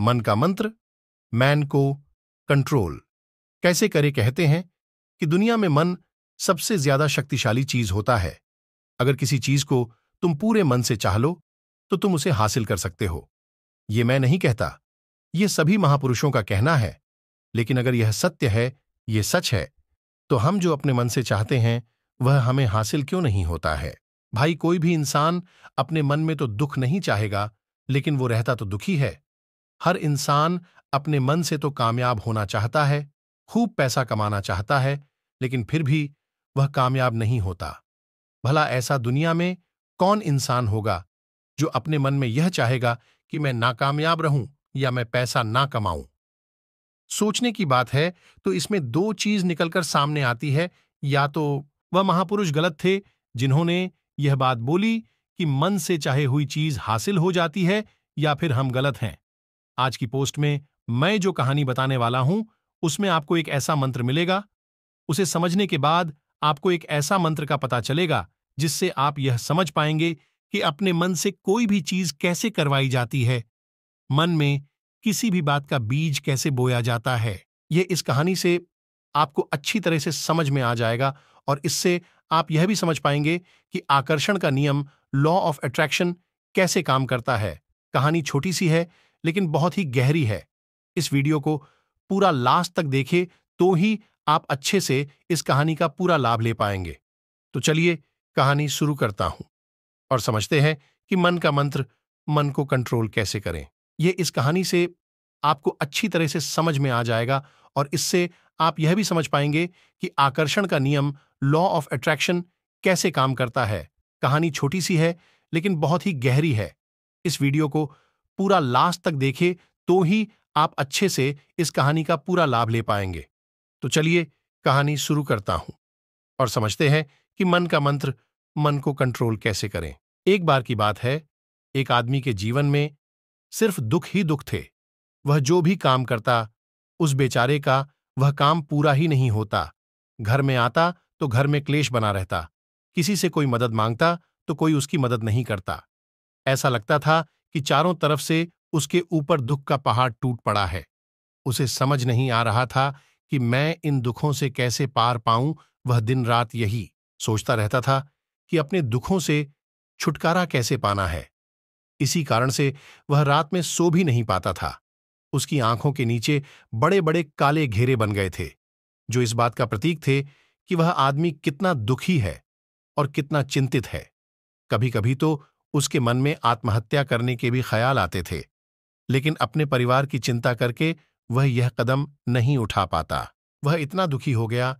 मन का मंत्र मैन को कंट्रोल कैसे करे कहते हैं कि दुनिया में मन सबसे ज़्यादा शक्तिशाली चीज़ होता है। अगर किसी चीज़ को तुम पूरे मन से चाह लो तो तुम उसे हासिल कर सकते हो। ये मैं नहीं कहता। ये सभी महापुरुषों का कहना है, लेकिन अगर यह सत्य है, ये सच है तो हम जो अपने मन से चाहते हैं, वह हमें हासिल क्यों नहीं होता है? भाई, कोई भी इंसान अपने मन में तो दुख नहीं चाहेगा, लेकिन वो रहता तो दुखी है। हर इंसान अपने मन से तो कामयाब होना चाहता है, खूब पैसा कमाना चाहता है, लेकिन फिर भी वह कामयाब नहीं होता। भला ऐसा दुनिया में कौन इंसान होगा जो अपने मन में यह चाहेगा कि मैं नाकामयाब रहूँ या मैं पैसा ना कमाऊं? सोचने की बात है तो इसमें दो चीज़ निकलकर सामने आती है, या तो वह महापुरुष गलत थे जिन्होंने यह बात बोली कि मन से चाहे हुई चीज़ हासिल हो जाती है या फिर हम गलत हैं। आज की पोस्ट में मैं जो कहानी बताने वाला हूँ, उसमें आपको एक ऐसा मंत्र मिलेगा। उसे समझने के बाद आपको एक ऐसा मंत्र का पता चलेगा, जिससे आप यह समझ पाएँगे कि अपने मन से कोई भी चीज़ कैसे करवाई जाती है। मन में किसी भी बात का बीज कैसे बोया जाता है, ये इस कहानी से आपको अच्छी तरह से समझ में आ जाएगा और इससे आप यह भी समझ पाएँगे कि आकर्षण का नियम लॉ ऑफ़ अट्रैक्शन कैसे काम करता है। कहानी छोटी सी है लेकिन बहुत ही गहरी है। इस वीडियो को पूरा लास्ट तक देखे तो ही आप अच्छे से इस कहानी का पूरा लाभ ले पाएँगे। तो चलिए, कहानी शुरू करता हूँ और समझते हैं कि मन का मंत्र मन को कंट्रोल कैसे करें। ये इस कहानी से आपको अच्छी तरह से समझ में आ जाएगा और इससे आप यह भी समझ पाएँगे कि आकर्षण का नियम लॉ ऑफ़ अट्रैक्शन कैसे काम करता है। कहानी छोटी सी है, लेकिन बहुत ही गहरी है। इस वीडियो को पूरा लास्ट तक देखे तो ही आप अच्छे से इस कहानी का पूरा लाभ ले पाएँगे। तो चलिए, कहानी शुरू करता हूँ और समझते हैं कि मन का मंत्र मन को कंट्रोल कैसे करें। एक बार की बात है, एक आदमी के जीवन में सिर्फ़ दुख ही दुख थे। वह जो भी काम करता, उस बेचारे का वह काम पूरा ही नहीं होता। घर में आता तो घर में क्लेश बना रहता। किसी से कोई मदद माँगता तो कोई उसकी मदद नहीं करता। ऐसा लगता था कि चारों तरफ़ से उसके ऊपर दुख का पहाड़ टूट पड़ा है। उसे समझ नहीं आ रहा था कि मैं इन दुखों से कैसे पार पाऊँ, वह दिन रात यही सोचता रहता था कि अपने दुखों से छुटकारा कैसे पाना है। इसी कारण से वह रात में सो भी नहीं पाता था। उसकी आँखों के नीचे बड़े बड़े काले घेरे बन गए थे, जो इस बात का प्रतीक थे कि वह आदमी कितना दुखी है और कितना चिंतित है। कभी कभी तो उसके मन में आत्महत्या करने के भी ख्याल आते थे, लेकिन अपने परिवार की चिंता करके वह यह कदम नहीं उठा पाता। वह इतना दुखी हो गया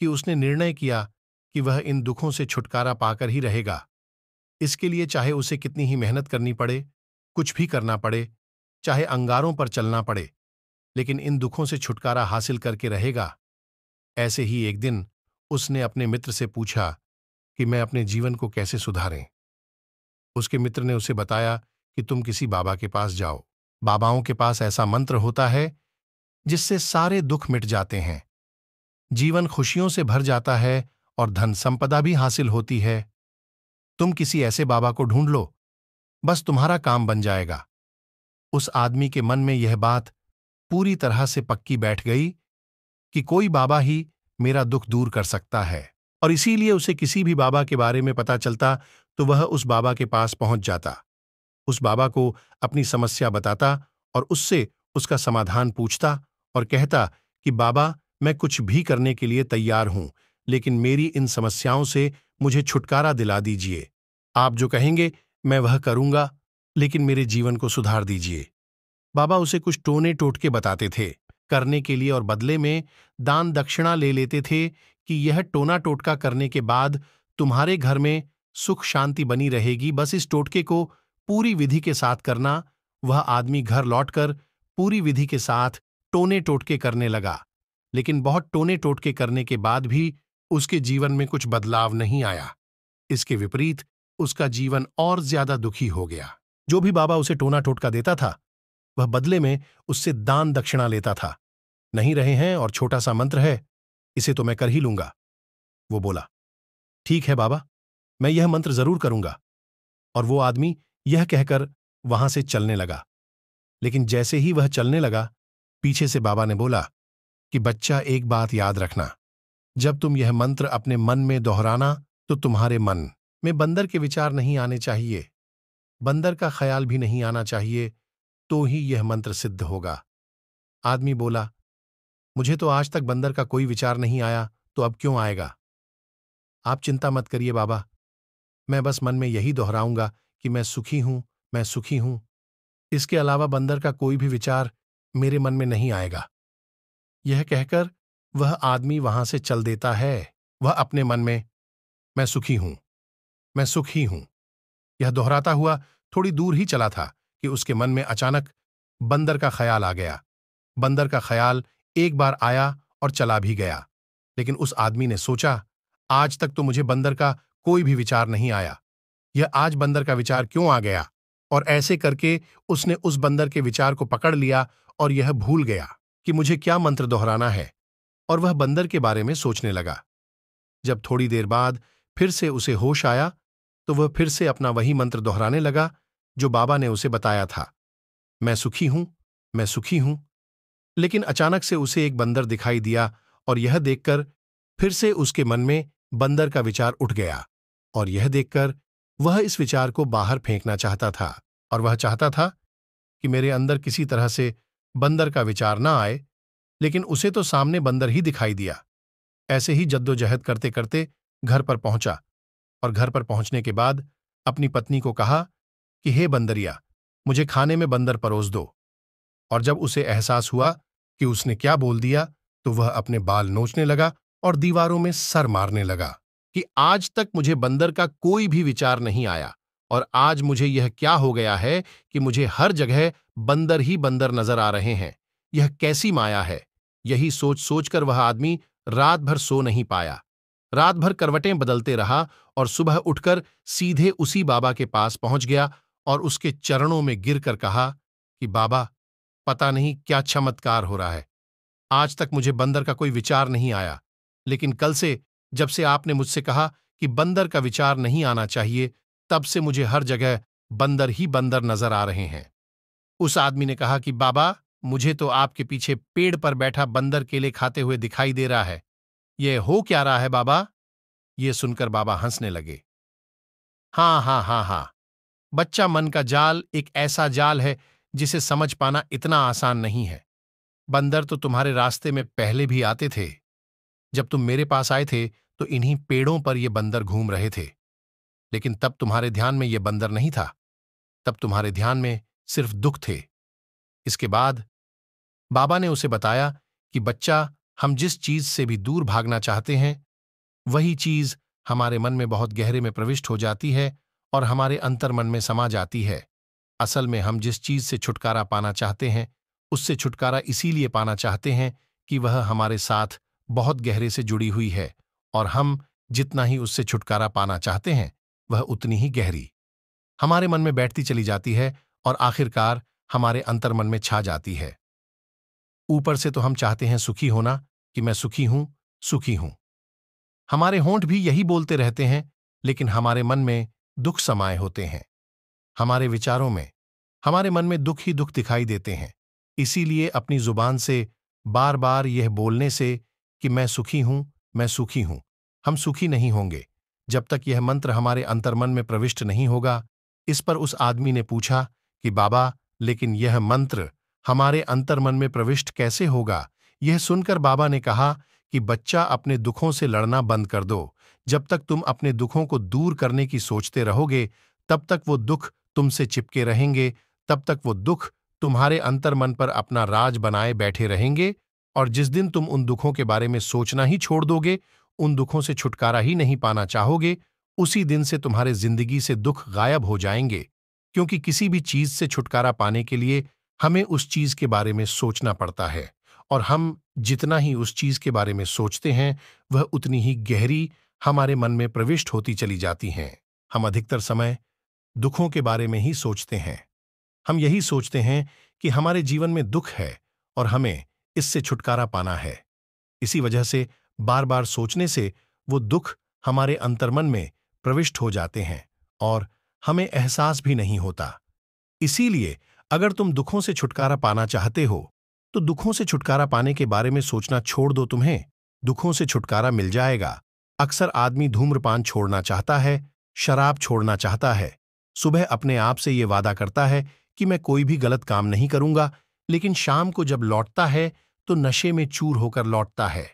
कि उसने निर्णय किया कि वह इन दुखों से छुटकारा पाकर ही रहेगा। इसके लिए चाहे उसे कितनी ही मेहनत करनी पड़े, कुछ भी करना पड़े, चाहे अंगारों पर चलना पड़े, लेकिन इन दुखों से छुटकारा हासिल करके रहेगा। ऐसे ही एक दिन उसने अपने मित्र से पूछा कि मैं अपने जीवन को कैसे सुधारें? उसके मित्र ने उसे बताया कि तुम किसी बाबा के पास जाओ। बाबाओं के पास ऐसा मंत्र होता है, जिससे सारे दुख मिट जाते हैं। जीवन खुशियों से भर जाता है और धन संपदा भी हासिल होती है। तुम किसी ऐसे बाबा को ढूंढ लो, बस तुम्हारा काम बन जाएगा। उस आदमी के मन में यह बात पूरी तरह से पक्की बैठ गई कि कोई बाबा ही मेरा दुख दूर कर सकता है। और इसीलिए उसे किसी भी बाबा के बारे में पता चलता तो वह उस बाबा के पास पहुँच जाता। उस बाबा को अपनी समस्या बताता और उससे उसका समाधान पूछता और कहता कि, बाबा, मैं कुछ भी करने के लिए तैयार हूँ, लेकिन मेरी इन समस्याओं से मुझे छुटकारा दिला दीजिए। आप जो कहेंगे, मैं वह करूँगा, लेकिन मेरे जीवन को सुधार दीजिए। बाबा उसे कुछ टोने टोटके बताते थे, करने के लिए और बदले में दान दक्षिणा ले लेते थे कि, यह टोना टोटका करने के बाद तुम्हारे घर में सुख शांति बनी रहेगी। बस इस टोटके को पूरी विधि के साथ करना। वह आदमी घर लौटकर पूरी विधि के साथ टोने टोटके करने लगा। लेकिन बहुत टोने टोटके करने के बाद भी उसके जीवन में कुछ बदलाव नहीं आया। इसके विपरीत उसका जीवन और ज़्यादा दुखी हो गया। जो भी बाबा उसे टोना टोटका देता था, वह बदले में उससे दान दक्षिणा लेता था। नहीं रहे हैं और छोटा सा मंत्र है, इसे तो मैं कर ही लूँगा। वो बोला, ठीक है बाबा मैं यह मंत्र ज़रूर करूँगा। और वो आदमी यह कहकर वहाँ से चलने लगा। लेकिन जैसे ही वह चलने लगा, पीछे से बाबा ने बोला, कि बच्चा, एक बात याद रखना। जब तुम यह मंत्र अपने मन में दोहराना तो तुम्हारे मन में बंदर के विचार नहीं आने चाहिए। बंदर का ख्याल भी नहीं आना चाहिए तो ही यह मंत्र सिद्ध होगा। आदमी बोला, मुझे तो आज तक बंदर का कोई विचार नहीं आया तो अब क्यों आएगा? आप चिंता मत करिए बाबा। मैं बस मन में यही दोहराऊँगा कि मैं सुखी हूँ, मैं सुखी हूँ। इसके अलावा बंदर का कोई भी विचार मेरे मन में नहीं आएगा। यह कहकर वह आदमी वहाँ से चल देता है, वह अपने मन में, मैं सुखी हूँ, मैं सुखी हूँ। यह दोहराता हुआ थोड़ी दूर ही चला था कि उसके मन में अचानक बंदर का ख्याल आ गया। बंदर का ख्याल एक बार आया और चला भी गया। लेकिन उस आदमी ने सोचा, आज तक तो मुझे बंदर का कोई भी विचार नहीं आया। यह आज बंदर का विचार क्यों आ गया? और ऐसे करके उसने उस बंदर के विचार को पकड़ लिया और यह भूल गया कि मुझे क्या मंत्र दोहराना है। और वह बंदर के बारे में सोचने लगा। जब थोड़ी देर बाद फिर से उसे होश आया तो वह फिर से अपना वही मंत्र दोहराने लगा, जो बाबा ने उसे बताया था। मैं सुखी हूँ, मैं सुखी हूँ। लेकिन अचानक से उसे एक बंदर दिखाई दिया और यह देखकर फिर से उसके मन में बंदर का विचार उठ गया। और यह देखकर वह इस विचार को बाहर फेंकना चाहता था और वह चाहता था कि मेरे अंदर किसी तरह से बंदर का विचार ना आए, लेकिन उसे तो सामने बंदर ही दिखाई दिया। ऐसे ही जद्दोजहद करते करते घर पर पहुँचा और घर पर पहुँचने के बाद अपनी पत्नी को कहा कि, हे बंदरिया, मुझे खाने में बंदर परोस दो। और जब उसे एहसास हुआ कि उसने क्या बोल दिया तो वह अपने बाल नोचने लगा और दीवारों में सर मारने लगा। कि आज तक मुझे बंदर का कोई भी विचार नहीं आया और आज मुझे यह क्या हो गया है कि मुझे हर जगह बंदर ही बंदर नज़र आ रहे हैं। यह कैसी माया है? यही सोच सोचकर वह आदमी रात भर सो नहीं पाया। रात भर करवटें बदलते रहा और सुबह उठकर सीधे उसी बाबा के पास पहुँच गया और उसके चरणों में गिरकर कहा कि, बाबा, पता नहीं क्या चमत्कार हो रहा है। आज तक मुझे बंदर का कोई विचार नहीं आया, लेकिन कल से जब से आपने मुझसे कहा कि बंदर का विचार नहीं आना चाहिए, तब से मुझे हर जगह बंदर ही बंदर नज़र आ रहे हैं। उस आदमी ने कहा कि, बाबा, मुझे तो आपके पीछे पेड़ पर बैठा बंदर केले खाते हुए दिखाई दे रहा है। यह हो क्या रहा है, बाबा? ये सुनकर बाबा हंसने लगे। हाँ हाँ हाँ हाँ। बच्चा मन का जाल एक ऐसा जाल है जिसे समझ पाना इतना आसान नहीं है। बंदर तो तुम्हारे रास्ते में पहले भी आते थे। जब तुम मेरे पास आए थे तो इन्हीं पेड़ों पर ये बंदर घूम रहे थे। लेकिन तब तुम्हारे ध्यान में ये बंदर नहीं था। तब तुम्हारे ध्यान में सिर्फ़ दुख थे। इसके बाद बाबा ने उसे बताया कि, बच्चा, हम जिस चीज़ से भी दूर भागना चाहते हैं, वही चीज़ हमारे मन में बहुत गहरे में प्रविष्ट हो जाती है और हमारे अंतर्मन में समा जाती है। असल में हम जिस चीज़ से छुटकारा पाना चाहते हैं, उससे छुटकारा इसीलिए पाना चाहते हैं कि वह हमारे साथ बहुत गहरे से जुड़ी हुई है और हम जितना ही उससे छुटकारा पाना चाहते हैं, वह उतनी ही गहरी। हमारे मन में बैठती चली जाती है और आखिरकार हमारे अंतर्मन में छा जाती है। ऊपर से तो हम चाहते हैं सुखी होना कि मैं सुखी हूँ सुखी हूँ। हमारे होंठ भी यही बोलते रहते हैं, लेकिन हमारे मन में दुख समाये होते हैं। हमारे विचारों में, हमारे मन में दुख ही दुख दिखाई देते हैं। इसीलिए अपनी ज़ुबान से बार बार यह बोलने से कि मैं सुखी हूँ, मैं सुखी हूँ। हम सुखी नहीं होंगे। जब तक यह मंत्र हमारे अंतर्मन में प्रविष्ट नहीं होगा, इस पर उस आदमी ने पूछा कि, बाबा, लेकिन यह मंत्र हमारे अंतर्मन में प्रविष्ट कैसे होगा? यह सुनकर बाबा ने कहा कि, बच्चा अपने दुखों से लड़ना बंद कर दो। जब तक तुम अपने दुखों को दूर करने की सोचते रहोगे, तब तक वो दुख तुमसे चिपके रहेंगे, तब तक वो दुख तुम्हारे अंतर्मन पर अपना राज बनाए बैठे रहेंगे और जिस दिन तुम उन दुखों के बारे में सोचना ही छोड़ दोगे, उन दुखों से छुटकारा ही नहीं पाना चाहोगे, उसी दिन से तुम्हारे ज़िंदगी से दुख गायब हो जाएँगे, क्योंकि किसी भी चीज़ से छुटकारा पाने के लिए हमें उस चीज़ के बारे में सोचना पड़ता है, और हम जितना ही उस चीज़ के बारे में सोचते हैं, वह उतनी ही गहरी हमारे मन में प्रविष्ट होती चली जाती हैं। हम अधिकतर समय दुखों के बारे में ही सोचते हैं। हम यही सोचते हैं कि हमारे जीवन में दुख है और हमें इससे छुटकारा पाना है? इसी वजह से बार बार सोचने से वो दुख हमारे अंतर्मन में प्रविष्ट हो जाते हैं और हमें एहसास भी नहीं होता। इसीलिए अगर तुम दुखों से छुटकारा पाना चाहते हो तो दुखों से छुटकारा पाने के बारे में सोचना छोड़ दो तुम्हें। दुखों से छुटकारा मिल जाएगा। अक्सर आदमी धूम्रपान छोड़ना चाहता है, शराब छोड़ना चाहता है। सुबह अपने आप से ये वादा करता है कि मैं कोई भी गलत काम नहीं करूँगा, लेकिन शाम को जब लौटता है तो नशे में चूर होकर लौटता है।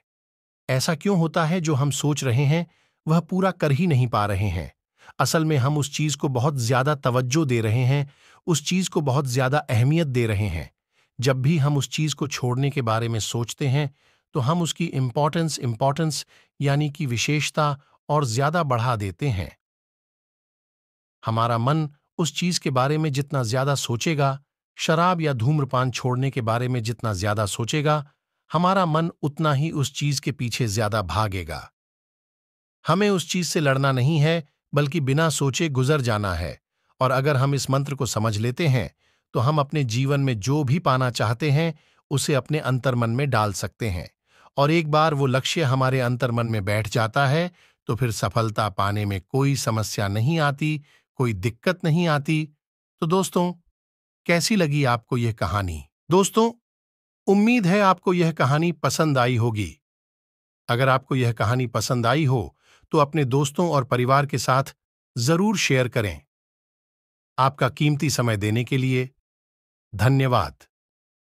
ऐसा क्यों होता है जो हम सोच रहे हैं, वह पूरा कर ही नहीं पा रहे हैं। असल में हम उस चीज़ को बहुत ज़्यादा तवज्जो दे रहे हैं, उस चीज़ को बहुत ज़्यादा अहमियत दे रहे हैं। जब भी हम उस चीज़ को छोड़ने के बारे में सोचते हैं तो हम उसकी इम्पॉर्टेंस इम्पॉर्टेंस यानी कि विशेषता और ज़्यादा बढ़ा देते हैं। हमारा मन उस चीज़ के बारे में जितना ज़्यादा सोचेगा शराब या धूम्रपान छोड़ने के बारे में जितना ज़्यादा सोचेगा, हमारा मन उतना ही उस चीज़ के पीछे ज़्यादा भागेगा। हमें उस चीज़ से लड़ना नहीं है, बल्कि बिना सोचे गुजर जाना है, और अगर हम इस मंत्र को समझ लेते हैं तो हम अपने जीवन में जो भी पाना चाहते हैं, उसे अपने अंतर्मन में डाल सकते हैं, और एक बार वो लक्ष्य हमारे अंतर्मन में बैठ जाता है तो फिर सफलता पाने में कोई समस्या नहीं आती, कोई दिक्कत नहीं आती। तो दोस्तों कैसी लगी आपको यह कहानी? दोस्तों, उम्मीद है आपको यह कहानी पसंद आई होगी। अगर आपको यह कहानी पसंद आई हो तो अपने दोस्तों और परिवार के साथ ज़रूर शेयर करें। आपका कीमती समय देने के लिए धन्यवाद।